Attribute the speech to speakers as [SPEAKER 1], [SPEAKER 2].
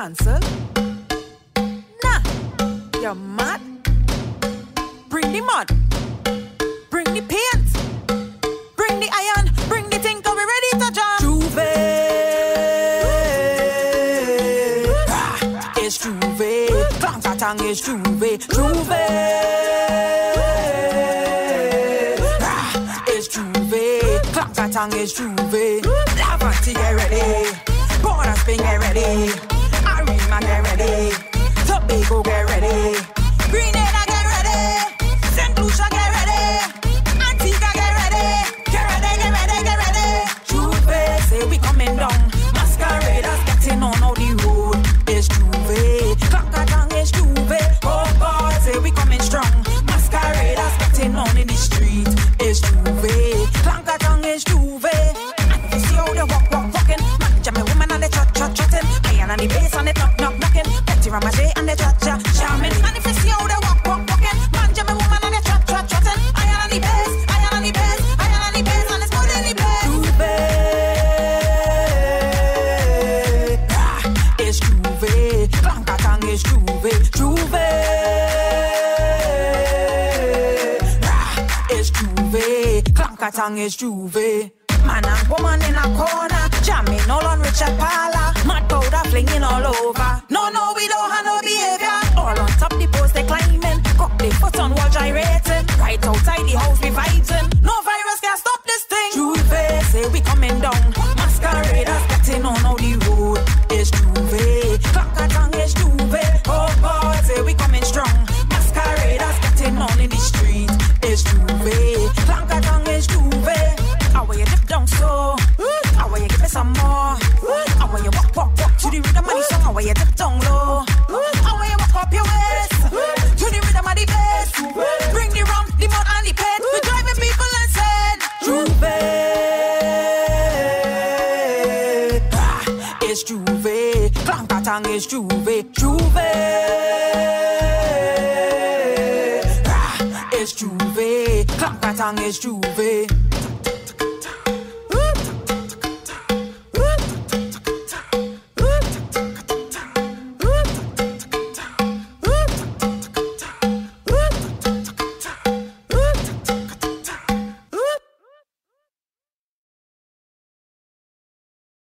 [SPEAKER 1] cancel? Nah, you're mad. Bring the mud, bring the paint, bring the iron, bring the cause we ready to jump. Jouvert, ah, it's Jouvert, Clang Tang is Jouvert, Jouvert. Ah, it's Jouvert, Tang is Jouvert. Laventille, get ready. See how they walk, walk, walking. Man, jam a woman and the bass, and it's good in the. Ah, It's Jouvert. Clankatang is Jouvert. Jouvert. Ah, It's is Jouvert. Man and woman in a corner, jamming all on Richard Parler. Mad powder flinging all over. Gyrating. Right outside the house we vibing. No virus can stop this thing. Jouvert, say we coming down. Masqueraders getting on all the road. It's Jouvert. Clankatang is Jouvert. Oh God, say we coming strong. Masqueraders getting on in the street. It's Jouvert. Clankatang is Jouvert. How will you dip down so? How will you give me some more? How will you walk, walk, walk to the rhythm of the song? How will you dip down low? It's Jouvert. Clankatang is Jouvert. Jouvert. Ah, It's Jouvert. Clankatang is Jouvert.